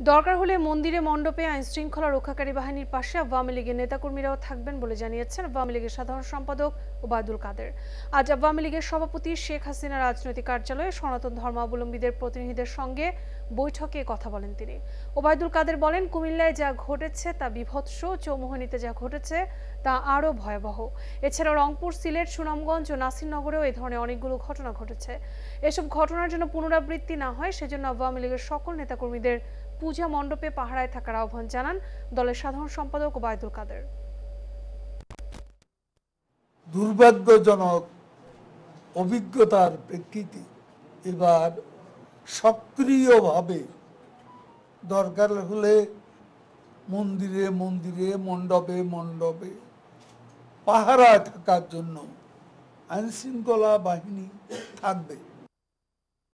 দরকার হলে মন্দিরে মণ্ডপে আইন শৃঙ্খলা রক্ষাকারী বাহিনীর পাশে আওয়ামী লীগের নেতাকর্মীরাও থাকবেন বলে জানিয়েছেন আওয়ামী লীগের সাধারণ সম্পাদক ওবায়দুল কাদের। আজ আওয়ামী লীগের সভাপতি শেখ হাসিনা রাজনৈতিক কার্যালয়ে সনাতন ধর্মাবলম্বীদের প্রতিনিধিদের সঙ্গে বৈঠকে কথা বলেন তিনি। ওবায়দুল কাদের বলেন, কুমিল্লায় যা ঘটেছে তা বিভৎস, চৌমোহনীতে যা ঘটেছে তা আরও ভয়াবহ। এছাড়াও রংপুর, সিলেট, সুনামগঞ্জ ও নাসিরনগরেও এই ধরনের অনেকগুলো ঘটনা ঘটেছে। এসব ঘটনার জন্য পুনরাবৃত্তি না হয়, সেজন্য আওয়ামী লীগের সকল নেতাকর্মীদের পূজা মণ্ডপে পাহারায় থাকার আহ্বান জানান দলের সাধারণ সম্পাদক ওবায়দুল কাদের। দুর্ভাগ্যজনক অভিজ্ঞতার প্রেক্ষিতে এবার সক্রিয়ভাবে দরকার হলে মন্দিরে মন্দিরে, মণ্ডপে মণ্ডপে পাহারা থাকার জন্য আইনশৃঙ্খলা বাহিনী থাকবে।